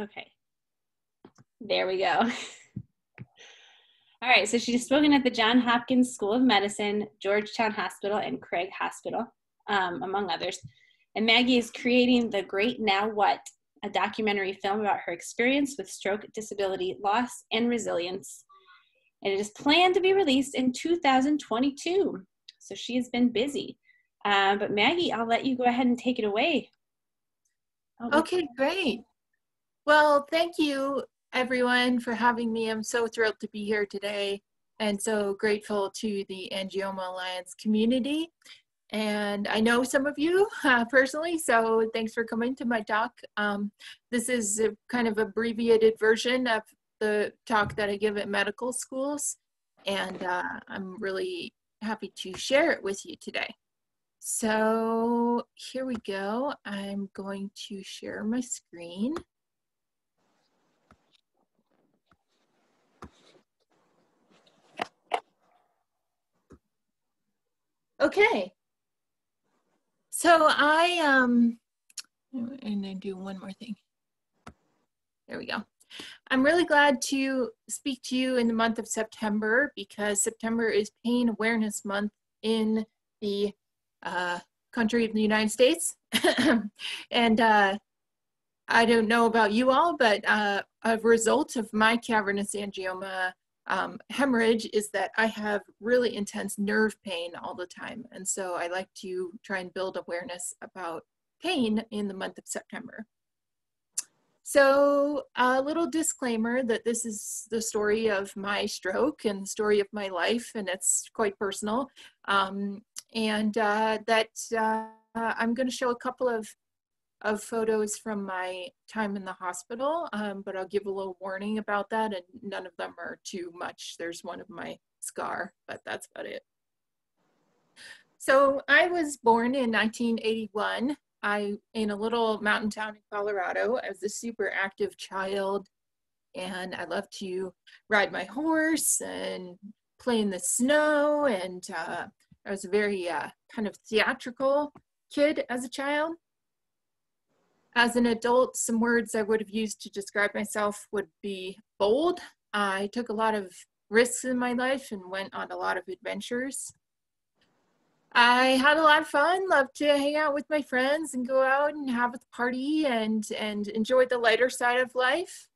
Okay. There we go. All right, so she's spoken at the John Hopkins School of Medicine, Georgetown Hospital, and Craig Hospital, um, among others. And Maggie is creating The Great Now What, a documentary film about her experience with stroke, disability, loss, and resilience. And it is planned to be released in 2022. So she has been busy. Uh, but Maggie, I'll let you go ahead and take it away. okay, great. Well, thank you everyone for having me. I'm so thrilled to be here today and so grateful to the Angioma Alliance community. And I know some of you uh, personally, so thanks for coming to my talk. Um, this is a kind of abbreviated version of the talk that I give at medical schools, and uh, I'm really happy to share it with you today. So here we go. I'm going to share my screen. Okay. So I um and then do one more thing. There we go. I'm really glad to speak to you in the month of September because September is Pain Awareness Month in the uh, country of the United States. and uh, I don't know about you all, but uh, a result of my cavernous angioma um, hemorrhage is that I have really intense nerve pain all the time. And so I like to try and build awareness about pain in the month of September. So a little disclaimer that this is the story of my stroke and the story of my life, and it's quite personal. Um, and uh, that uh, I'm going to show a couple of of photos from my time in the hospital, um, but I'll give a little warning about that, and none of them are too much. There's one of my scar, but that's about it. So I was born in 1981. I in a little mountain town in Colorado. I was a super active child, and I loved to ride my horse and play in the snow. And uh, I was a very uh, kind of theatrical kid as a child. As an adult, some words I would have used to describe myself would be bold. I took a lot of risks in my life and went on a lot of adventures. I had a lot of fun, loved to hang out with my friends and go out and have a party and, and enjoy the lighter side of life.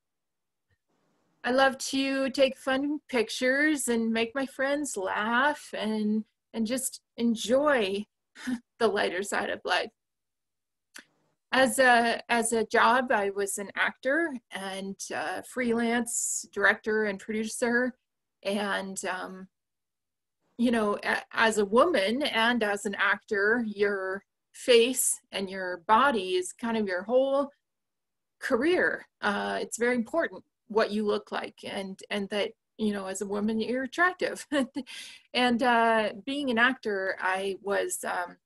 I love to take fun pictures and make my friends laugh and, and just enjoy the lighter side of life as a as a job i was an actor and freelance director and producer. And um, you know a, as a woman and as an actor your face and your body is kind of your whole career. Uh, it's very important what you look like and and that you know as a woman you're attractive. And uh, being an actor i was um,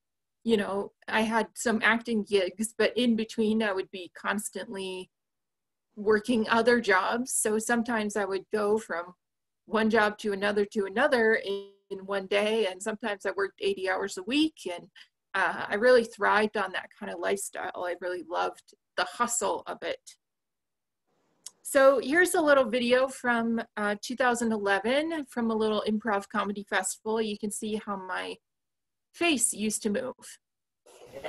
you know, I had some acting gigs, but in between I would be constantly working other jobs. So sometimes I would go from one job to another to another in, one day. And sometimes I worked 80 hours a week. And uh, I really thrived on that kind of lifestyle. I really loved the hustle of it. So here's a little video from uh, 2011 from a little improv comedy festival. You can see how my face used to move.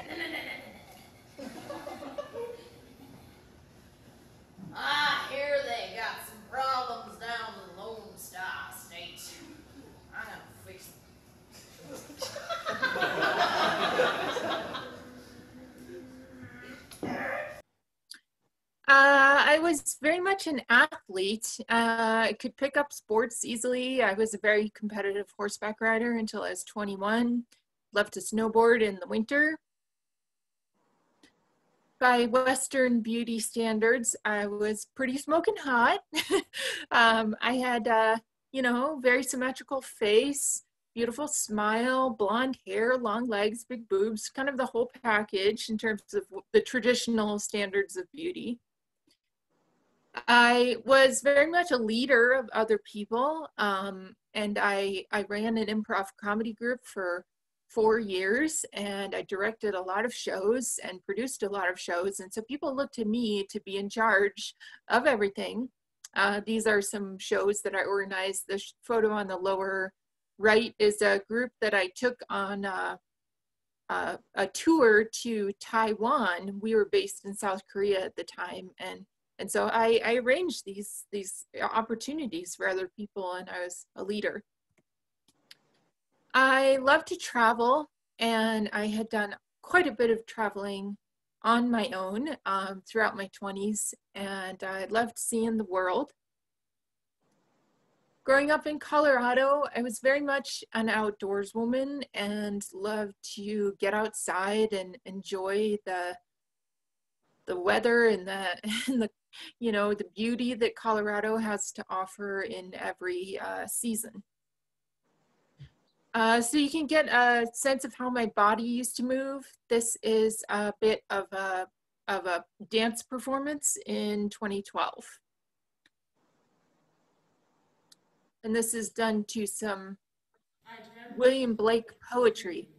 I hear they got some problems down in the Lone Star State. I'm gonna fix Uh, I was very much an athlete. Uh, I could pick up sports easily. I was a very competitive horseback rider until I was 21 love to snowboard in the winter. By Western beauty standards, I was pretty smoking hot. um, I had, uh, you know, very symmetrical face, beautiful smile, blonde hair, long legs, big boobs, kind of the whole package in terms of the traditional standards of beauty. I was very much a leader of other people, um, and I, I ran an improv comedy group for four years and I directed a lot of shows and produced a lot of shows. And so people look to me to be in charge of everything. Uh, these are some shows that I organized. The photo on the lower right is a group that I took on uh, uh, a tour to Taiwan. We were based in South Korea at the time, and and so I, I arranged these these opportunities for other people, and I was a leader. I love to travel, and I had done quite a bit of traveling on my own um, throughout my 20s, and I loved seeing the world. Growing up in Colorado, I was very much an outdoors woman and loved to get outside and enjoy the the weather and the and the you know the beauty that Colorado has to offer in every uh, season. Uh, so you can get a sense of how my body used to move. This is a bit of a, of a dance performance in 2012. And this is done to some William Blake poetry.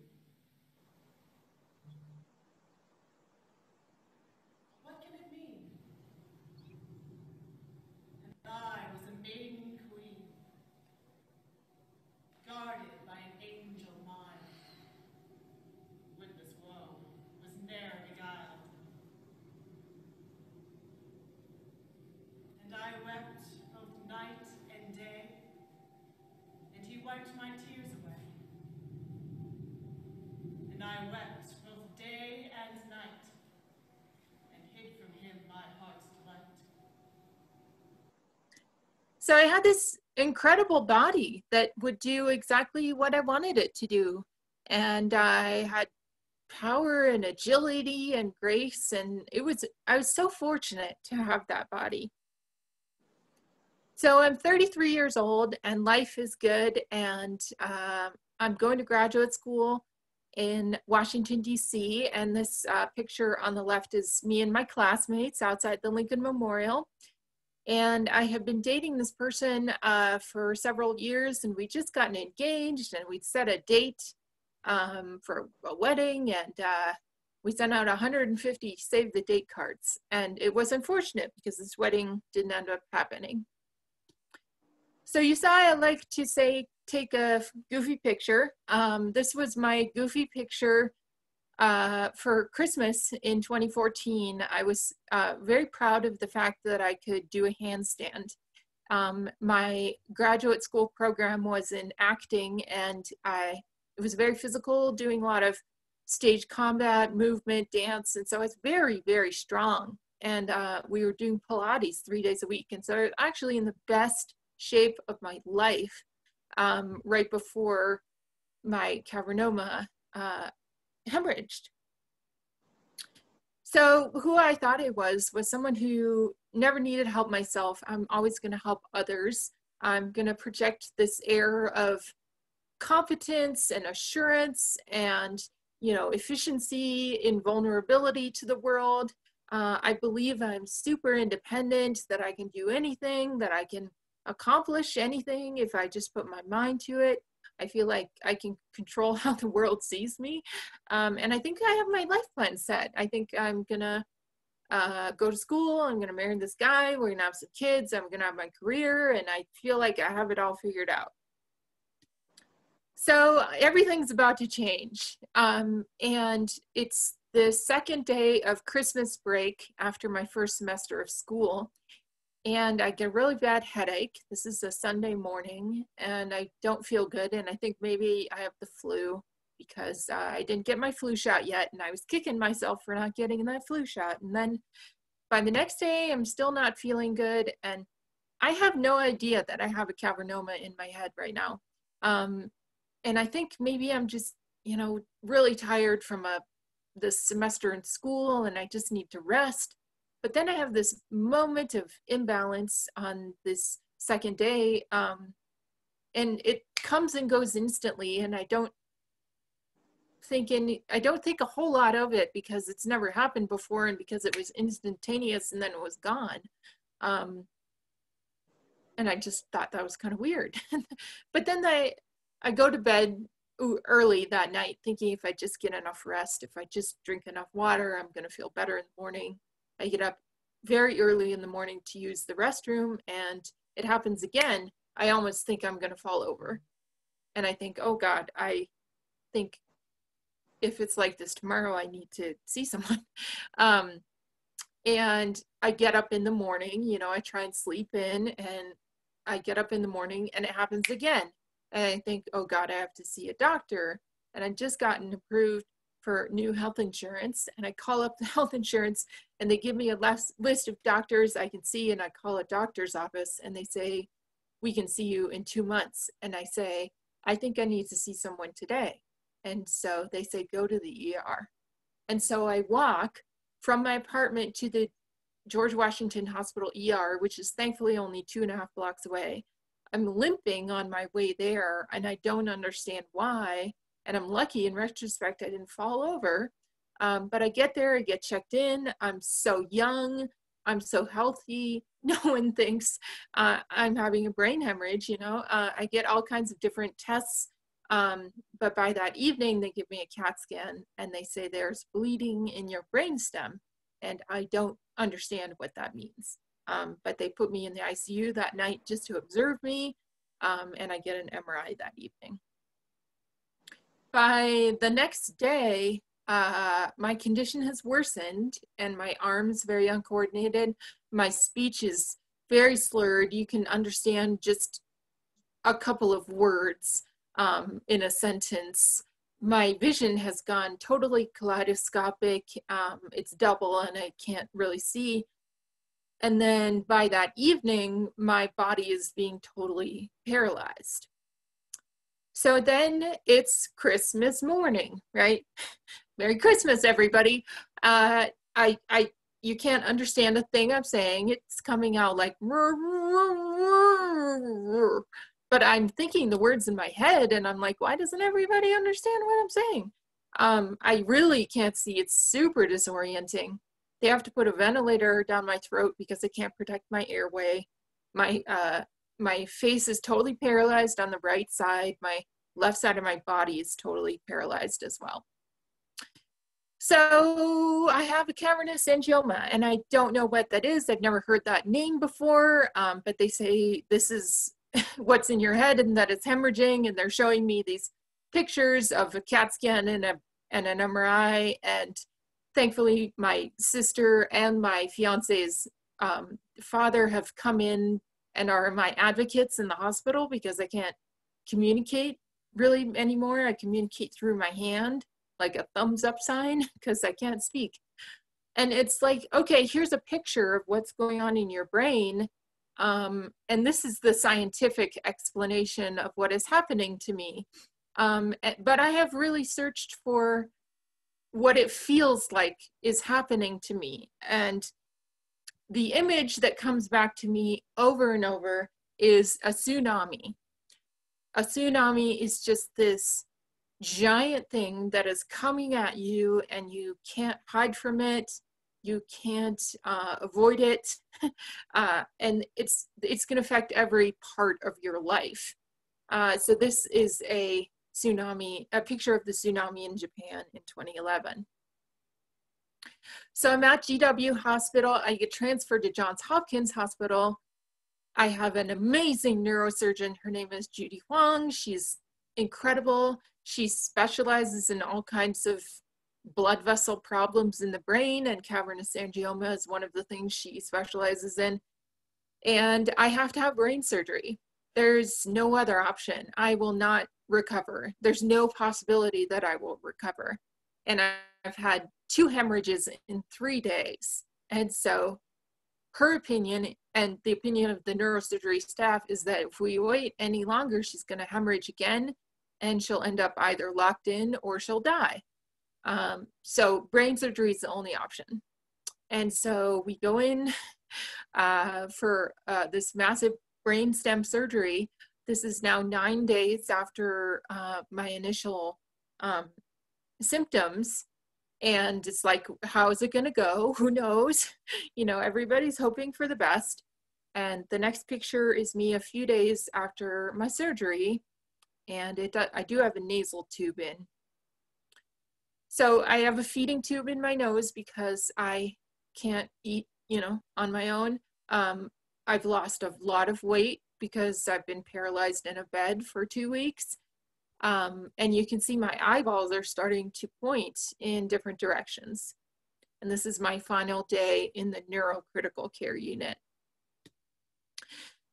So I had this incredible body that would do exactly what I wanted it to do. And I had power and agility and grace. And it was, I was so fortunate to have that body. So I'm 33 years old and life is good. And uh, I'm going to graduate school in Washington, D.C. And this uh, picture on the left is me and my classmates outside the Lincoln Memorial. And I have been dating this person uh, for several years, and we just gotten engaged, and we'd set a date um, for a wedding, and uh, we sent out 150 save the date cards. And it was unfortunate because this wedding didn't end up happening. So you saw I like to say, take a goofy picture. Um, this was my goofy picture uh, for Christmas in 2014, I was uh, very proud of the fact that I could do a handstand. Um, my graduate school program was in acting, and I it was very physical, doing a lot of stage combat, movement, dance, and so I was very, very strong. And uh, we were doing Pilates three days a week, and so I was actually in the best shape of my life um, right before my cavernoma uh, hemorrhaged. So who I thought it was was someone who never needed help myself. I'm always going to help others. I'm going to project this air of competence and assurance and you know efficiency in vulnerability to the world. Uh, I believe I'm super independent, that I can do anything, that I can accomplish anything if I just put my mind to it. I feel like I can control how the world sees me. Um, and I think I have my life plan set. I think I'm gonna uh, go to school, I'm gonna marry this guy, we're gonna have some kids, I'm gonna have my career, and I feel like I have it all figured out. So everything's about to change. Um, and it's the second day of Christmas break after my first semester of school and I get a really bad headache. This is a Sunday morning, and I don't feel good. And I think maybe I have the flu because uh, I didn't get my flu shot yet, and I was kicking myself for not getting that flu shot. And then by the next day, I'm still not feeling good, and I have no idea that I have a cavernoma in my head right now. Um, and I think maybe I'm just, you know, really tired from a this semester in school, and I just need to rest but then I have this moment of imbalance on this second day. Um, and it comes and goes instantly. And I don't think any, I don't think a whole lot of it because it's never happened before and because it was instantaneous and then it was gone. Um, and I just thought that was kind of weird. but then I, I go to bed early that night, thinking if I just get enough rest, if I just drink enough water, I'm going to feel better in the morning. I get up very early in the morning to use the restroom, and it happens again. I almost think I'm going to fall over. And I think, oh God, I think if it's like this tomorrow, I need to see someone. Um, and I get up in the morning, you know, I try and sleep in, and I get up in the morning and it happens again. And I think, oh God, I have to see a doctor. And I've just gotten approved for new health insurance. And I call up the health insurance and they give me a list, list of doctors I can see. And I call a doctor's office and they say, we can see you in two months. And I say, I think I need to see someone today. And so they say, go to the ER. And so I walk from my apartment to the George Washington Hospital ER, which is thankfully only two and a half blocks away. I'm limping on my way there and I don't understand why. And I'm lucky in retrospect, I didn't fall over. Um, but I get there, I get checked in. I'm so young, I'm so healthy. No one thinks uh, I'm having a brain hemorrhage, you know. Uh, I get all kinds of different tests. Um, but by that evening, they give me a CAT scan and they say there's bleeding in your brainstem. And I don't understand what that means. Um, but they put me in the ICU that night just to observe me, um, and I get an MRI that evening. By the next day, uh, my condition has worsened and my arms very uncoordinated. My speech is very slurred. You can understand just a couple of words um, in a sentence. My vision has gone totally kaleidoscopic. Um, it's double and I can't really see and then by that evening, my body is being totally paralyzed. So then it's Christmas morning, right? Merry Christmas, everybody. Uh, I, I, you can't understand a thing I'm saying. It's coming out like, but I'm thinking the words in my head, and I'm like, why doesn't everybody understand what I'm saying? Um, I really can't see. It's super disorienting. They have to put a ventilator down my throat because they can't protect my airway. My uh, my face is totally paralyzed on the right side. My left side of my body is totally paralyzed as well. So I have a cavernous angioma, and I don't know what that is. I've never heard that name before, um, but they say this is what's in your head and that it's hemorrhaging, and they're showing me these pictures of a CAT scan and a and an MRI, and thankfully my sister and my fiance's um, father have come in and are my advocates in the hospital because I can't communicate really anymore. I communicate through my hand, like a thumbs up sign, because I can't speak. And it's like, okay, here's a picture of what's going on in your brain. Um, and this is the scientific explanation of what is happening to me. Um, but I have really searched for what it feels like is happening to me. And the image that comes back to me over and over is a tsunami. A tsunami is just this giant thing that is coming at you and you can't hide from it you can't uh, avoid it uh, and it's it's going to affect every part of your life uh, so this is a tsunami, a picture of the tsunami in Japan in 2011. So I'm at GW Hospital. I get transferred to Johns Hopkins Hospital. I have an amazing neurosurgeon. Her name is Judy Huang. She's incredible. She specializes in all kinds of blood vessel problems in the brain, and cavernous angioma is one of the things she specializes in. And I have to have brain surgery. There's no other option. I will not recover. There's no possibility that I will recover. And I've had two hemorrhages in three days. And so her opinion and the opinion of the neurosurgery staff is that if we wait any longer, she's going to hemorrhage again and she'll end up either locked in or she'll die. Um, so brain surgery is the only option. And so we go in uh, for uh, this massive brain stem surgery this is now nine days after uh, my initial um, symptoms. And it's like, how is it going to go? Who knows? You know, everybody's hoping for the best. And the next picture is me a few days after my surgery. and it I do have a nasal tube in. So I have a feeding tube in my nose because I can't eat, you know, on my own. Um, I've lost a lot of weight because I've been paralyzed in a bed for two weeks. Um, and you can see my eyeballs are starting to point in different directions. And this is my final day in the neurocritical care unit.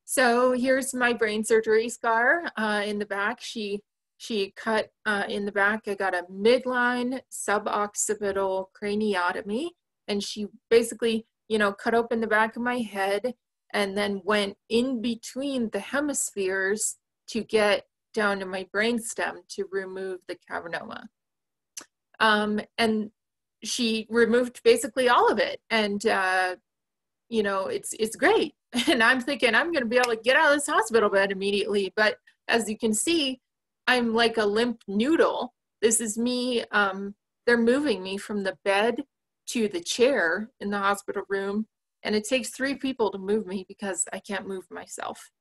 So here's my brain surgery scar uh, in the back. She she cut uh, in the back. I got a midline suboccipital craniotomy, and she basically, you know, cut open the back of my head and then went in between the hemispheres to get down to my brainstem to remove the cavernoma. Um, and she removed basically all of it, and uh, you know, it's it's great. And I'm thinking I'm going to be able to get out of this hospital bed immediately. But as you can see, I'm like a limp noodle. This is me. Um, they're moving me from the bed to the chair in the hospital room. And it takes three people to move me because I can't move myself.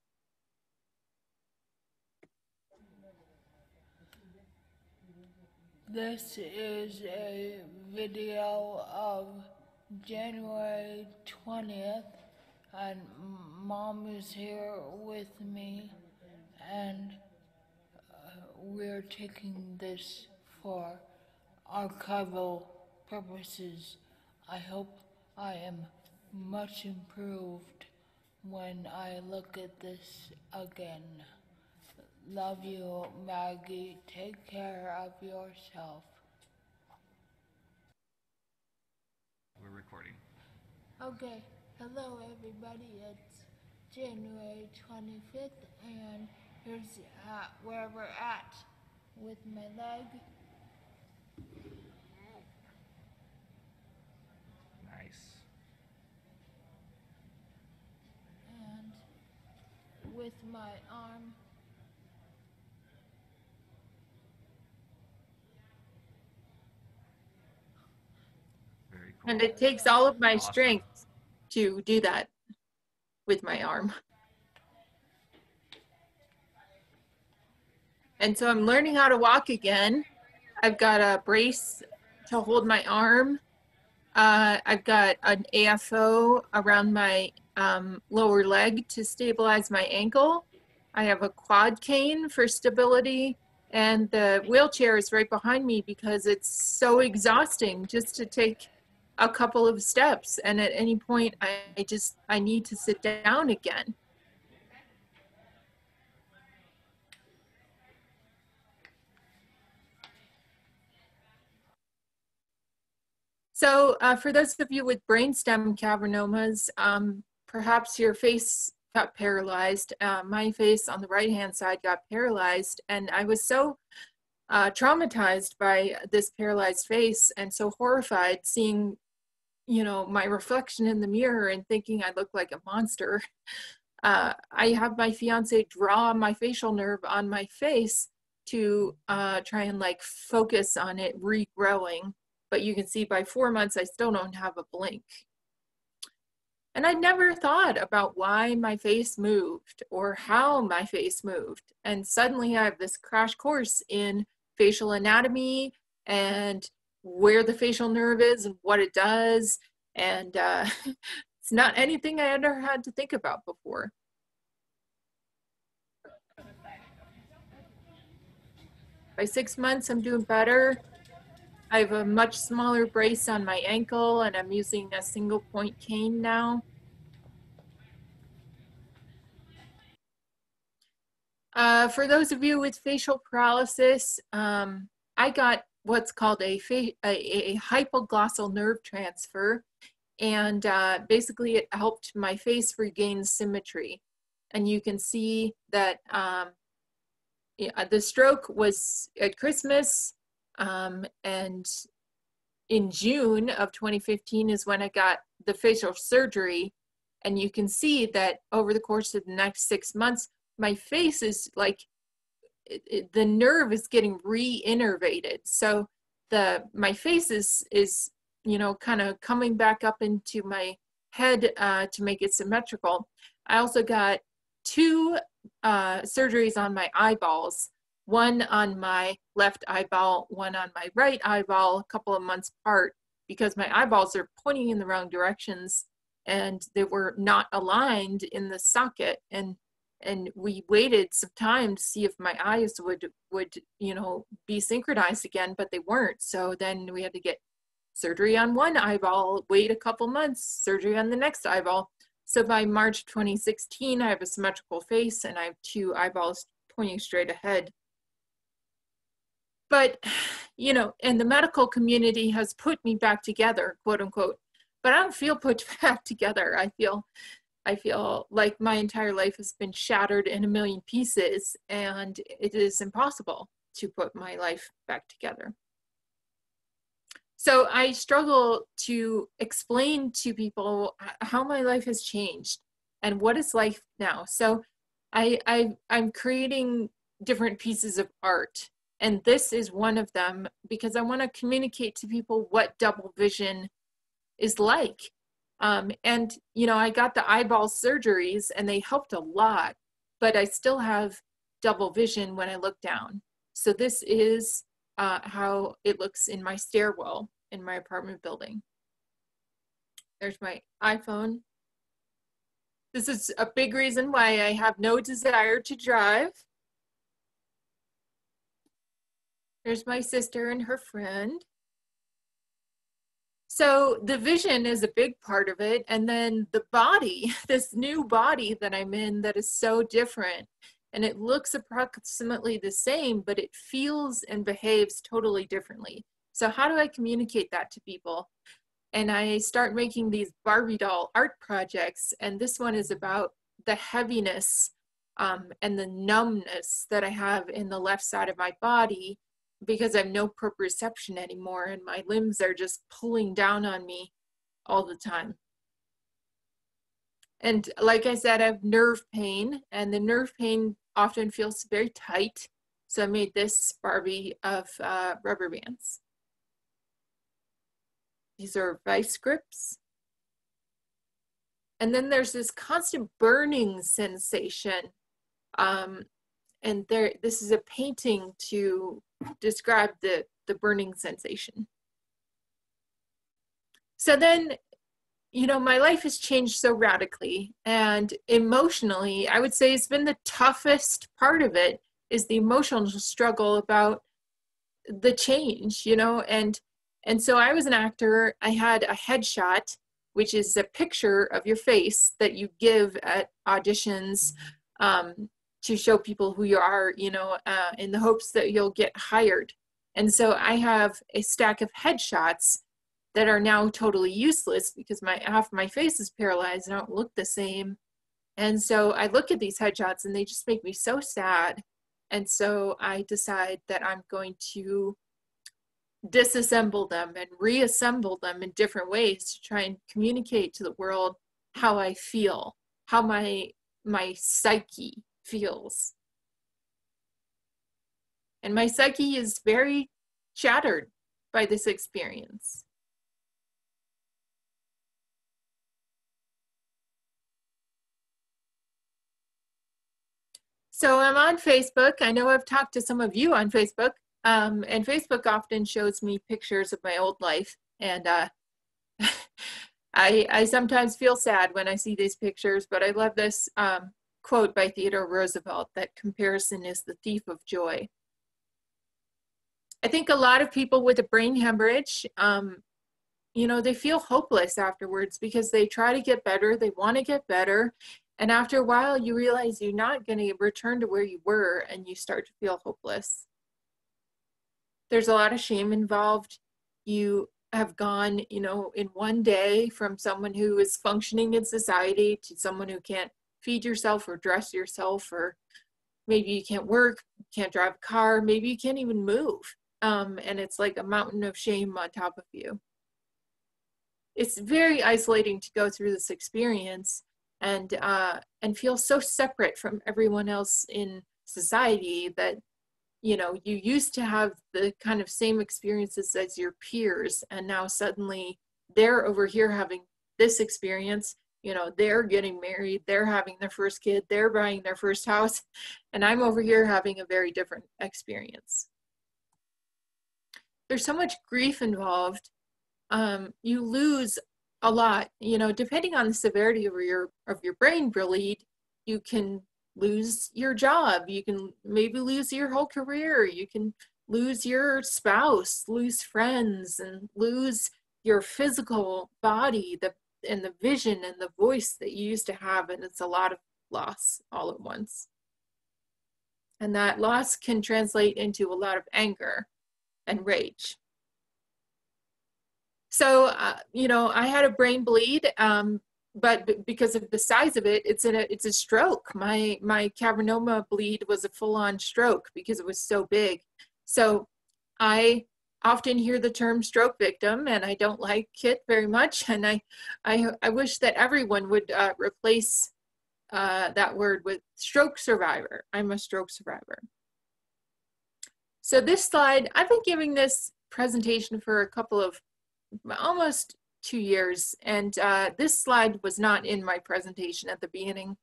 This is a video of January 20th, and mom is here with me, and uh, we're taking this for archival purposes. I hope I am much improved when I look at this again. Love you, Maggie. Take care of yourself. We're recording. Okay, hello everybody. It's January 25th, and here's uh, where we're at with my leg. Nice. And with my arm. And it takes all of my Awesome. strength to do that with my arm. And so I'm learning how to walk again. I've got a brace to hold my arm. Uh, I've got an AFO around my um, lower leg to stabilize my ankle. I have a quad cane for stability. And the wheelchair is right behind me because it's so exhausting just to take a couple of steps. And at any point, I, I just, I need to sit down again. So uh, for those of you with brainstem cavernomas, um, perhaps your face got paralyzed. Uh, my face on the right-hand side got paralyzed, and I was so uh, traumatized by this paralyzed face and so horrified seeing, you know, my reflection in the mirror and thinking I look like a monster. Uh, I have my fiance draw my facial nerve on my face to uh, try and like focus on it regrowing but you can see by four months, I still don't have a blink. And I never thought about why my face moved or how my face moved. And suddenly I have this crash course in facial anatomy and where the facial nerve is and what it does. And uh, it's not anything I ever had to think about before. By six months, I'm doing better. I have a much smaller brace on my ankle and I'm using a single point cane now. Uh, for those of you with facial paralysis, um, I got what's called a, a, a, hypoglossal nerve transfer. And uh, basically it helped my face regain symmetry. And you can see that um, yeah, the stroke was at Christmas um, and in June of 2015 is when I got the facial surgery. And you can see that over the course of the next six months, my face is like it, the nerve is getting re-innervated. So the my face is is you know kind of coming back up into my head uh, to make it symmetrical. I also got two uh, surgeries on my eyeballs one on my left eyeball, one on my right eyeball, a couple of months apart, because my eyeballs are pointing in the wrong directions and they were not aligned in the socket. And and we waited some time to see if my eyes would would you know be synchronized again, but they weren't. So then we had to get surgery on one eyeball, wait a couple months, surgery on the next eyeball. So by March 2016, I have a symmetrical face and I have two eyeballs pointing straight ahead. But, you know, and the medical community has put me back together, quote unquote. But I don't feel put back together. I feel I feel like my entire life has been shattered in a million pieces and it is impossible to put my life back together. So I struggle to explain to people how my life has changed and what is life now. So I, I I'm creating different pieces of art and this is one of them because I want to communicate to people what double vision is like um, and, you know, I got the eyeball surgeries and they helped a lot, but I still have double vision when I look down. So this is uh, how it looks in my stairwell in my apartment building. There's my iPhone. This is a big reason why I have no desire to drive. There's my sister and her friend. So the vision is a big part of it. And then the body, this new body that I'm in that is so different. And it looks approximately the same, but it feels and behaves totally differently. So, how do I communicate that to people? And I start making these Barbie doll art projects. And this one is about the heaviness um, and the numbness that I have in the left side of my body because I have no proprioception anymore and my limbs are just pulling down on me all the time. And like I said, I have nerve pain, and the nerve pain often feels very tight. So I made this Barbie of uh, rubber bands. These are vice grips. And then there's this constant burning sensation. Um, and there, this is a painting to describe the, the burning sensation. So then, you know, my life has changed so radically and emotionally, I would say it's been the toughest part of it is the emotional struggle about the change, you know, and and so I was an actor. I had a headshot, which is a picture of your face that you give at auditions um, to show people who you are, you know, uh, in the hopes that you'll get hired. And so I have a stack of headshots that are now totally useless because my half my face is paralyzed. I don't look the same. And so I look at these headshots and they just make me so sad. And so I decide that I'm going to disassemble them and reassemble them in different ways to try and communicate to the world how I feel, how my my psyche feels. And my psyche is very shattered by this experience. So I'm on Facebook. I know I've talked to some of you on Facebook, um, and Facebook often shows me pictures of my old life. And uh, I, I sometimes feel sad when I see these pictures, but I love this um, quote by Theodore Roosevelt that comparison is the thief of joy. I think a lot of people with a brain hemorrhage, um, you know, they feel hopeless afterwards because they try to get better, they want to get better. And after a while, you realize you're not going to return to where you were and you start to feel hopeless. There's a lot of shame involved. You have gone, you know, in one day from someone who is functioning in society to someone who can't feed yourself or dress yourself or maybe you can't work can't drive a car maybe you can't even move. Um, and it's like a mountain of shame on top of you. It's very isolating to go through this experience and uh, and feel so separate from everyone else in society that you know you used to have the kind of same experiences as your peers. And now suddenly they're over here having this experience you know, they're getting married, they're having their first kid, they're buying their first house, and I'm over here having a very different experience. There's so much grief involved. Um, you lose a lot, you know, depending on the severity of your of your brain bleed, you can lose your job, you can maybe lose your whole career, you can lose your spouse, lose friends, and lose your physical body, the and the vision and the voice that you used to have, and it's a lot of loss all at once. And that loss can translate into a lot of anger and rage. So, uh, you know, I had a brain bleed, um, but because of the size of it, it's a it's a stroke. My my cavernoma bleed was a full on stroke because it was so big. So, I often hear the term stroke victim, and I don't like it very much. And I, I, I wish that everyone would uh, replace uh, that word with stroke survivor. I'm a stroke survivor. So this slide, I've been giving this presentation for a couple of, almost two years, and uh, this slide was not in my presentation at the beginning.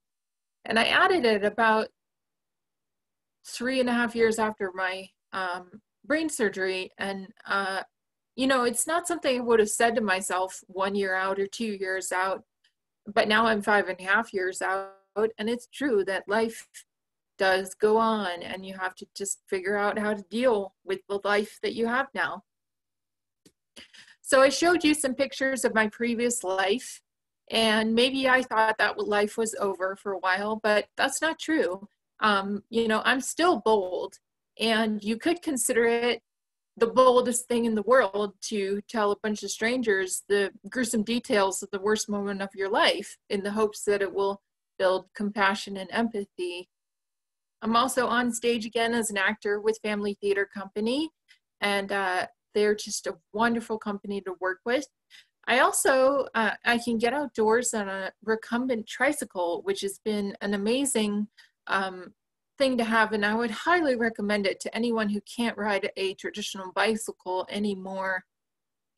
And I added it about three and a half years after my um, brain surgery and uh, you know it's not something i would have said to myself one year out or two years out but now i'm five and a half years out and it's true that life does go on and you have to just figure out how to deal with the life that you have now. So i showed you some pictures of my previous life and maybe i thought that life was over for a while but that's not true. Um, you know i'm still bold and you could consider it the boldest thing in the world to tell a bunch of strangers the gruesome details of the worst moment of your life in the hopes that it will build compassion and empathy. I'm also on stage again as an actor with Phamaly Theater Company, and uh, they're just a wonderful company to work with. I also uh, I can get outdoors on a recumbent tricycle, which has been an amazing um, thing to have and I would highly recommend it to anyone who can't ride a traditional bicycle anymore.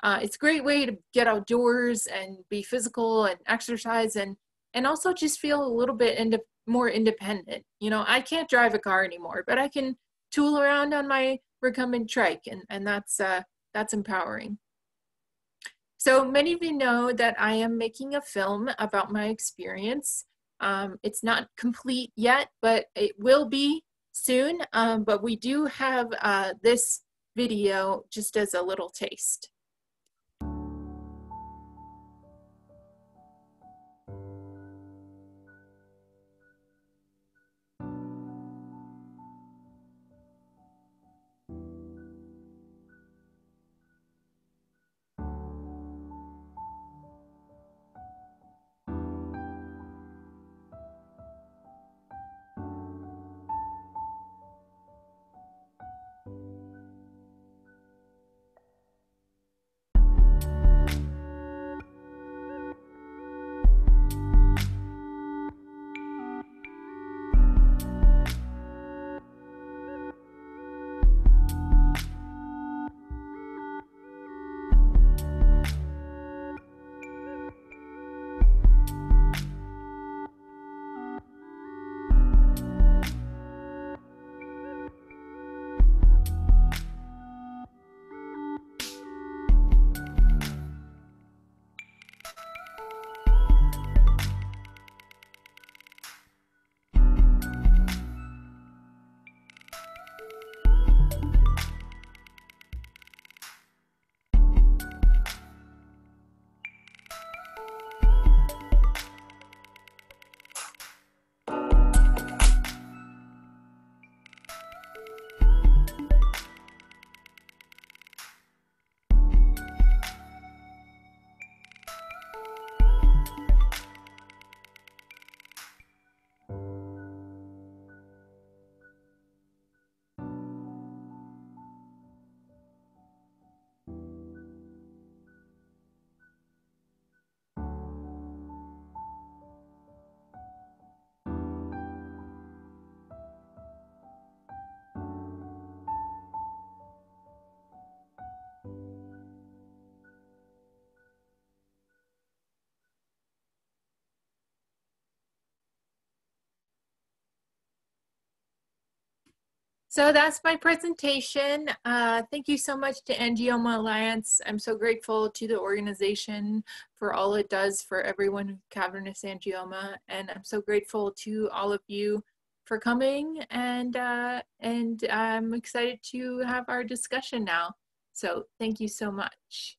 Uh, it's a great way to get outdoors and be physical and exercise and and also just feel a little bit ind- more independent. You know, I can't drive a car anymore, but I can tool around on my recumbent trike and, and that's uh, that's empowering. So many of you know that I am making a film about my experience um, it's not complete yet, but it will be soon. Um, but we do have uh, this video just as a little taste. So that's my presentation. Uh, thank you so much to Angioma Alliance. I'm so grateful to the organization for all it does for everyone with cavernous angioma. And I'm so grateful to all of you for coming and, uh, and I'm excited to have our discussion now. So thank you so much.